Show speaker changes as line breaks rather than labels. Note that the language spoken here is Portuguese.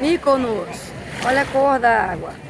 Mykonos. Olha a cor da água.